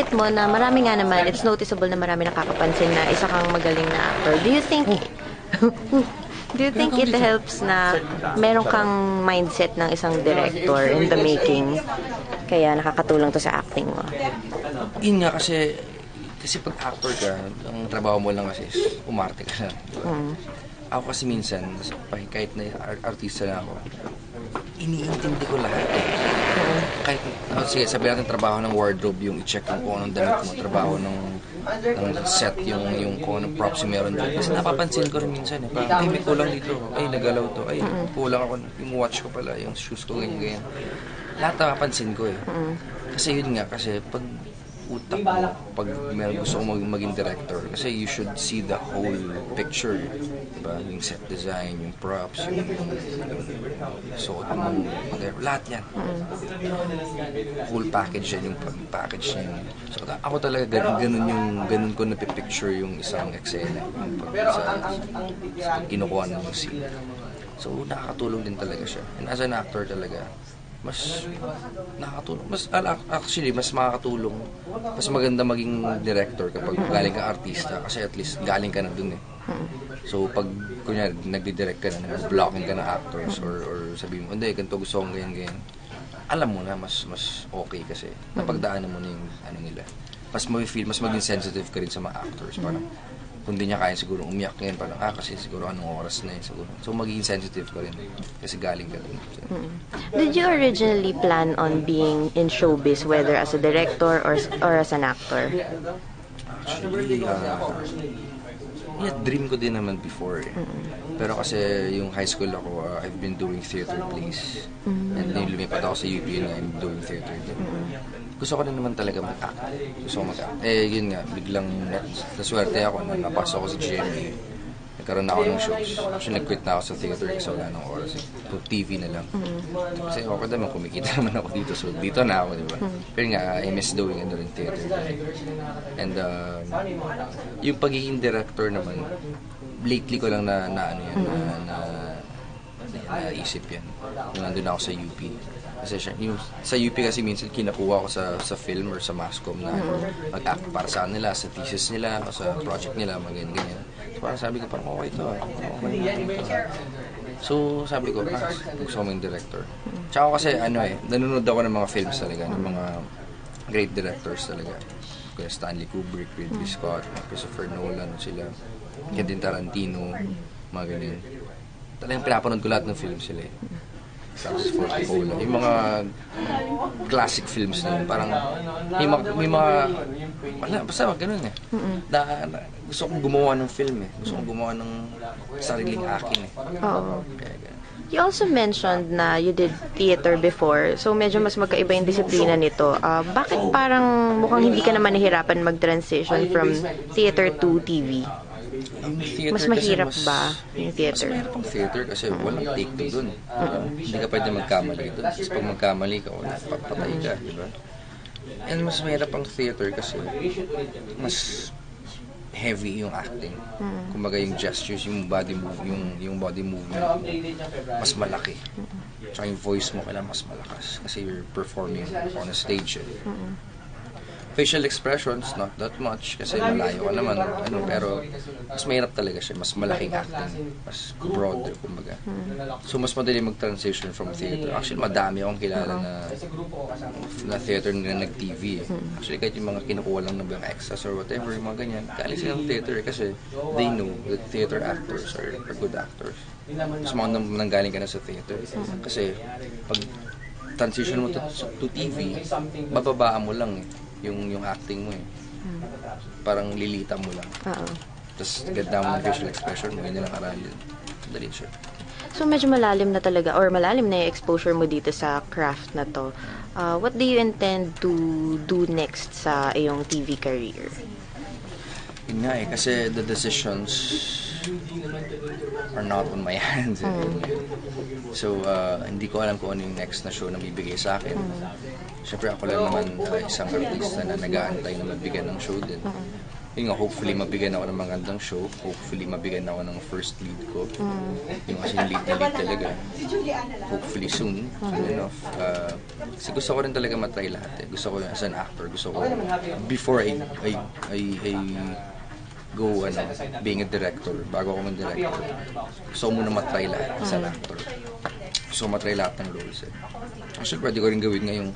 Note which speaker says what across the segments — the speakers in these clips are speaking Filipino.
Speaker 1: nabanggit mo na marami nga naman, it's noticeable na marami nakakapansin na isa kang magaling na actor. Do you think... Do you think it helps na meron kang mindset ng isang director in the making? Kaya nakakatulong to sa acting mo.
Speaker 2: Yun nga kasi, kasi pag actor ka, ang trabaho mo lang kasi is umarte ka na.
Speaker 1: Mm.
Speaker 2: Ako kasi minsan, kahit na ar- artista na ako, iniintindi ko lahat eh. Kahit, oh, sige, sabi natin trabaho ng wardrobe, yung i-check yung kung anong damit mo, trabaho ng, ng set, yung, yung kung anong props yung meron doon. Kasi napapansin ko rin minsan eh, parang, ay, may kulang dito, ay, nagalaw to, ay, kulang ako, yung watch ko pala, yung shoes ko, ganyan, ganyan. Lahat napapansin ko eh. Kasi yun nga, kasi pag utak mo, pag may gusto ko mag- maging director, kasi you should see the whole picture. Diba? Yung set design, yung props, yung, yung, yung suot mo, whatever. Lahat yan. Full package yan, yung pag-package niya. So ako talaga, ganun, ganun yung, ganun ko napipicture yung isang eksena. Pag, sa, sa pag kinukuha ng scene. So nakakatulong din talaga siya. And as an actor talaga, mas nakakatulong. Mas al- actually mas makakatulong. Mas maganda maging director kapag galing ka artista kasi at least galing ka na dun eh. So pag kunya nagdi-direct ka na, nag-blocking ka ng actors or or sabi mo, hindi ganito gusto kong ganyan ganyan. Alam mo na mas mas okay kasi napagdaanan mo na yung ano nila. Mas may feel, mas maging sensitive ka rin sa mga actors. Parang kung di niya kaya siguro umiyak ngayon, parang ah kasi siguro anong oras na yun siguro. So magiging sensitive ka rin kasi galing ka dun. So,
Speaker 1: Did you originally plan on being in showbiz, whether as a director or or as an actor?
Speaker 2: Actually, uh, yeah, dream ko din naman before eh. Pero kasi yung high school ako, uh, I've been doing theater plays. And then lumipat ako sa UP nga, I'm doing theater din. Gusto ko rin naman talaga mag-act. Gusto ko mag-act. Eh, yun nga, biglang na- naswerte ako na napasok ako sa GMA. Nagkaroon na ako ng shows. Actually, nag-quit na ako sa theater kasi wala nang oras. Eh. So, TV na lang. Kasi okay naman, kumikita naman ako dito. So, dito na ako, di ba? Pero nga, I miss doing ano rin theater. And um, yung pagiging director naman, lately ko lang na, na ano yan, na, na, na, naisip yan. Nung nandun ako sa UP. Kasi siya, yung, sa UP kasi minsan kinakuha ko sa sa film or sa masscom na mag-act para sa nila, sa thesis nila, o sa project nila, mga ganyan, ganyan. So parang sabi ko, parang okay to. ah. Okay to. So sabi ko, ah, gusto ko maging director. Tsaka ako kasi ano eh, nanonood ako ng mga films talaga, ng mga great directors talaga. Kuya Stanley Kubrick, Ridley Scott, Christopher Nolan, sila. Quentin Tarantino, mga ganyan. Talagang pinapanood ko lahat ng films sila eh. Yung mga classic films na yun, parang may mga, may mga wala, basta ganun eh. Na, na, gusto kong gumawa ng film eh. Gusto kong gumawa ng sariling akin eh.
Speaker 1: Oo.
Speaker 2: Kaya ganun.
Speaker 1: You also mentioned na you did theater before, so medyo mas magkaiba yung disiplina nito. Ah, bakit parang mukhang hindi ka naman nahihirapan mag-transition from theater to TV?
Speaker 2: Yung theater
Speaker 1: Mas
Speaker 2: kasi
Speaker 1: mahirap
Speaker 2: mas-
Speaker 1: ba yung theater?
Speaker 2: Mas mahirap ang theater kasi walang take two dun. Diba? Hindi ka pwede magkamali dun. Kasi pag magkamali ka, wala, papatay ka, di ba? And mas mahirap ang theater kasi mas heavy yung acting. Kumbaga yung gestures, yung body move, yung yung body movement mo, mas malaki. Tsaka yung voice mo kailangan mas malakas kasi you're performing on a stage. Eh. Facial expressions, not that much kasi malayo ka naman. Ano, pero mas mahirap talaga siya. Mas malaking acting. Mas broader, kumbaga. So, mas madali mag-transition from theater. Actually, madami akong kilala na na theater na nag-TV. Eh. Actually, kahit yung mga kinukuha lang ng mga extras or whatever, yung mga ganyan, galing silang theater eh, kasi they know that theater actors are, are good actors. Mas mga nang, nanggaling ka na sa theater. Kasi, pag transition mo to, to TV, bababaan mo lang eh, yung, yung acting mo eh. Parang lilita mo lang.
Speaker 1: Oo.
Speaker 2: Tapos ganda mo ng facial expression mo, hindi lang aralin. Dali siya.
Speaker 1: So medyo malalim na talaga or malalim na yung exposure mo dito sa craft na to. Ah, what do you intend to do next sa iyong TV career?
Speaker 2: Yun nga eh, kasi the decisions are not on my hands. Eh. So, uh, hindi ko alam kung ano yung next na show na bibigay sa akin. Siyempre ako lang naman uh, isang artista na nag-aantay na mabigyan ng show din. yun nga, hopefully mabigyan ako ng magandang show. Hopefully mabigyan ako ng first lead ko. Yung kasi yung lead na lead talaga. Hopefully soon, soon enough. Uh, kasi gusto ko rin talaga matry lahat eh. Gusto ko as an actor, gusto ko before I, I, I, I go ano, being a director, bago ako mag-director, gusto ko muna matry lahat as an actor. Gusto ko matry lahat ng roles eh. Actually, pwede ko rin gawin ngayong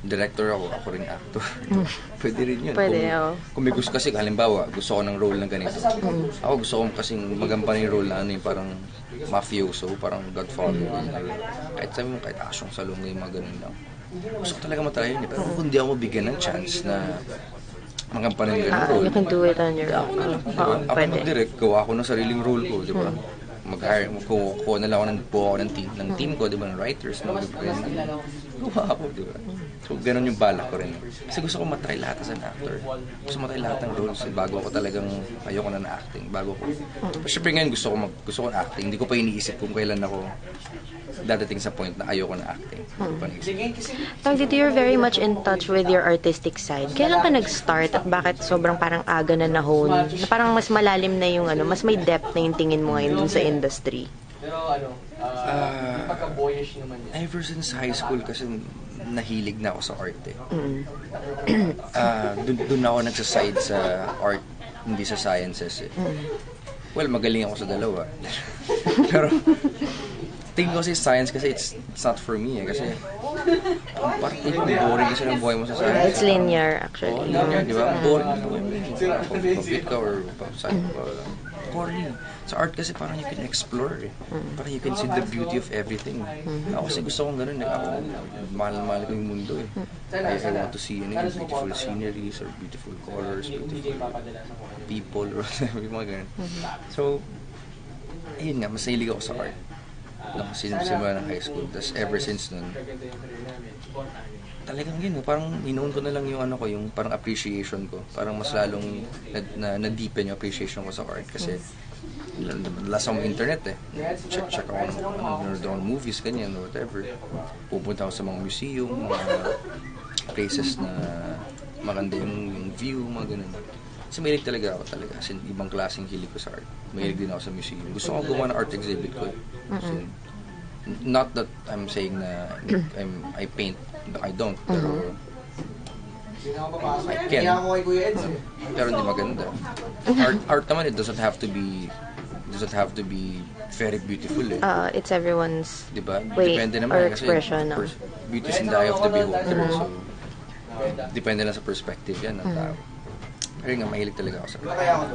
Speaker 2: director ako, ako rin actor. pwede rin yun.
Speaker 1: Pwede,
Speaker 2: kung,
Speaker 1: oo.
Speaker 2: kung may gusto kasi, halimbawa, gusto ko ng role ng ganito. Ako gusto ko kasing magampanan yung role na ano yung parang mafioso, parang godfather. ganyan. Kahit sabi mo, kahit asyong salunga yung mga ganun lang. Gusto ko talaga matry yun eh. Pero kung di ako bigyan ng chance na magampanan yung ganun
Speaker 1: Ah,
Speaker 2: role,
Speaker 1: you can do it on your own.
Speaker 2: Diba?
Speaker 1: Oo,
Speaker 2: Ako
Speaker 1: pwede.
Speaker 2: mag-direct, gawa ko ng sariling role ko, di ba? Mag-hire, kuha na lang ako ng buo ako ng team, ng team ko, di ba, ng writers, ng mga Gawa ako, di ba? So, ganun yung balak ko rin. Kasi gusto ko matry lahat as an actor. Gusto ko matry lahat ng roles. Eh, bago ako talagang, ayoko na na acting. Bago ko. Pero syempre ngayon gusto ko, mag, gusto ko acting. Hindi ko pa iniisip kung kailan ako dadating sa point na ayoko na acting. Pa naisip.
Speaker 1: Tawag dito, you're very much in touch with your artistic side. Kailan ka nag-start at bakit sobrang parang aga na nahone? Na parang mas malalim na yung ano, mas may depth na yung tingin mo ngayon dun sa industry.
Speaker 3: Pero ano,
Speaker 2: Ah,
Speaker 3: pagka-boyish naman yan.
Speaker 2: ever since high school kasi nahilig na ako sa art eh.
Speaker 1: Mm.
Speaker 2: Ah, dun, dun ako nagsaside sa art, hindi sa sciences eh. Well, magaling ako sa dalawa. Pero, tingin ko kasi science kasi it's, it's not for me eh. Kasi, ang parang boring kasi ng buhay mo sa science.
Speaker 1: It's linear actually.
Speaker 2: linear, di ba? Boring ang buhay mo. Pag-fit ka or pa-science pa. Boring. Sa art kasi parang you can explore eh. Parang you can see the beauty of everything. Ako kasi gusto kong ganun eh. Ako, mahal-mahal ko yung mundo eh. I, I want to see you know, beautiful sceneries or beautiful colors, beautiful people or whatever, yung mga ganun. So, ayun nga, mas nahilig ako sa art. Nung simula ng high school. Tapos ever since nun, talagang yun, parang inuun ko na lang yung ano ko, yung parang appreciation ko. Parang mas lalong na, na, na-deepen yung appreciation ko sa art kasi last ako internet eh. Check, check ako ng ano, nanonood ako ng movies, ganyan, whatever. Pupunta ako sa mga museum, mga places na maganda yung, yung view, mga ganun. Kasi mahilig talaga ako talaga. Kasi ibang klaseng hilig ko sa art. Mahilig din ako sa museum. Gusto ko gumawa ng art exhibit ko. eh. Kasi, not that I'm saying na I'm, I paint, I don't, pero I can.
Speaker 3: Eh.
Speaker 2: pero hindi maganda. Art, art naman, it doesn't have to be doesn't have to be very beautiful eh.
Speaker 1: Uh, it's everyone's
Speaker 2: Di ba?
Speaker 1: way
Speaker 2: Depende naman
Speaker 1: or
Speaker 2: eh, kasi
Speaker 1: expression, no?
Speaker 2: beauty is in the eye of the beholder. So, depende lang sa perspective yan ng tao. Pero nga, mahilig talaga ako sa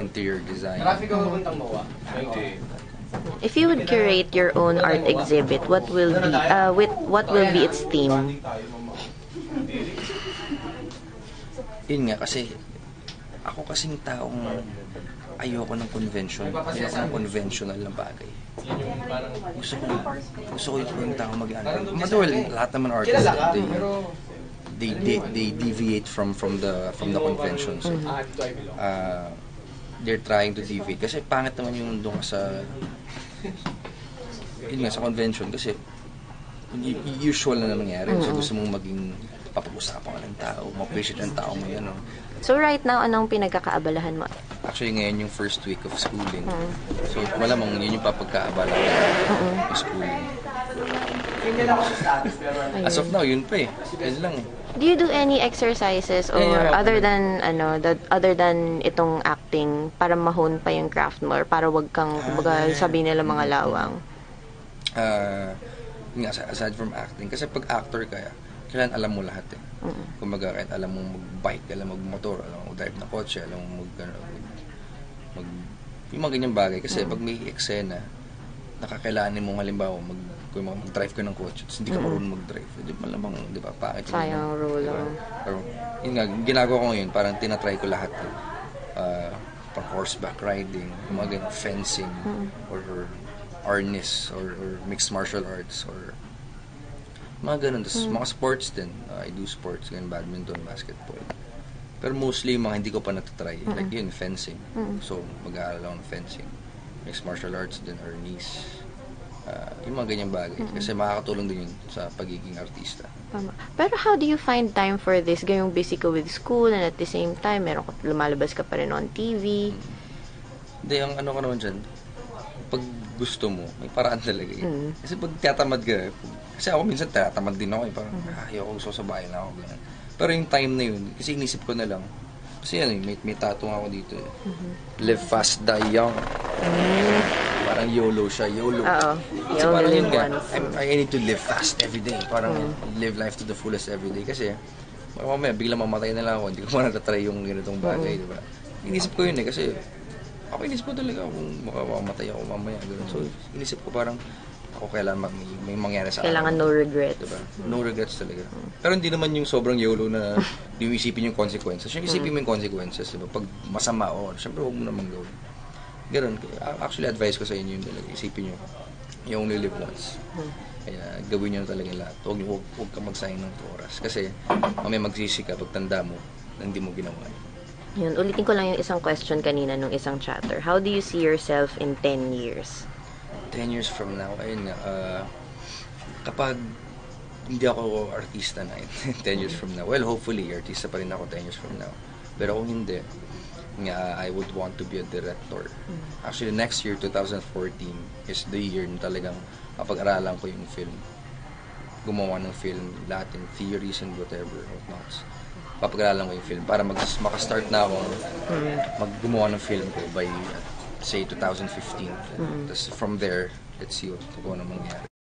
Speaker 2: interior design.
Speaker 1: If you would curate your own art exhibit, what will be uh, with what will be its theme?
Speaker 2: Yun nga, kasi ako kasing taong ayoko ng convention. Ayoko ng conventional na bagay. Gusto ko, gusto ko yung tao mag-ano. Well, lahat naman artists, they, they, they, they deviate from from the from the convention. So, uh, they're trying to deviate. Kasi pangit naman yung doon sa yun nga, sa convention kasi usual na nangyayari. So gusto mong maging papag-usapan ka ng tao, ma-appreciate ng tao mo yan. No?
Speaker 1: So right now, anong pinagkakaabalahan mo?
Speaker 2: Actually, ngayon yung first week of schooling. So, malamang yun yung papagkaabala ko yung schooling. As of now, yun pa eh. Yun lang eh.
Speaker 1: Do you do any exercises or
Speaker 2: Yeah, yeah,
Speaker 1: other than ano, that other than itong acting para mahon pa yung craft mo or para wag kang kumbaga sabi nila mga lawang?
Speaker 2: Ah, yun nga, aside from acting, kasi pag actor ka, kailangan alam mo lahat eh. Kumbaga, kahit alam mo mag-bike, alam mo mag-motor, alam mo mag-drive ng kotse, alam mo mag, ano, mag, yung mga ganyang bagay. Kasi pag may eksena, nakakailangan mo halimbawa, mag, kung mag-drive ka ng kotse, tapos hindi ka marunong mag-drive, di ba lamang, di ba, pangit.
Speaker 1: Sayang ang role,
Speaker 2: Diba? Pero, yun nga, ginagawa ko ngayon, parang tinatry ko lahat. Eh. Ah, pang horseback riding, yung mga ganyan, fencing, or, or harness, or, or mixed martial arts, or mga ganun. Tapos mga sports din. Ah, I do sports, ganyan, badminton, basketball. Pero mostly, mga hindi ko pa natatry. Like yun, fencing. So, mag-aaral ako ng fencing. Mixed martial arts din, or knees. Ah, yung mga ganyang bagay. Kasi makakatulong din yun sa pagiging artista.
Speaker 1: Tama. Pero how do you find time for this? Gayong busy ka with school and at the same time, meron ka, lumalabas ka pa rin on TV.
Speaker 2: Hindi, ang ano ko naman dyan, pag gusto mo, may paraan talaga eh.
Speaker 1: Mm.
Speaker 2: Kasi pag tatamad ka, kasi ako minsan tatamad din ako eh, parang ah, ayoko gusto sa bahay na ako, ganun. Pero yung time na yun, kasi inisip ko na lang, kasi yan eh, may, may tattoo ako dito eh. Live fast, die young. Parang YOLO siya, YOLO.
Speaker 1: Oo.
Speaker 2: Kasi parang yun nga. I'm- I need to live fast every day. Parang live life to the fullest every day. Kasi, mamaya, bigla mamatay na lang ako. Hindi ko man natatry yung ganitong bagay, di ba? Inisip ko yun eh, kasi ako inisip ko talaga kung baka mamatay ako mamaya. Ganun. So, inisip ko parang ako kailan mag, may, mangyari sa
Speaker 1: Kailangan
Speaker 2: akin.
Speaker 1: no regrets.
Speaker 2: Diba? No regrets talaga. Pero hindi naman yung sobrang YOLO na yung isipin yung consequences. Yung isipin mo yung consequences, diba? Pag masama o, syempre huwag mo naman gawin. Ganun. Actually, advice ko sa inyo yun talaga. Isipin nyo, you only live once. Kaya gawin nyo talaga lahat. Huwag, huwag, huwag ka magsayang ng oras. Kasi mamaya magsisi ka pag tanda mo na hindi mo ginawa yun.
Speaker 1: Yun, ulitin ko lang yung isang question kanina nung isang chatter. How do you see yourself in 10 years?
Speaker 2: 10 years from now, ayun nga, ah, kapag hindi ako artista na in 10 years from now, well, hopefully, artista pa rin ako 10 years from now. Pero kung hindi, nga, I would want to be a director. Actually, next year, 2014, is the year na talagang kapag-aralan ko yung film. Gumawa ng film, lahat yung theories and whatever, whatnots. Papag-aralan ko yung film para mag makastart na ako maggumawa ng film ko by, uh, say, 2015. Tapos from there, let's see what kung ano mangyari.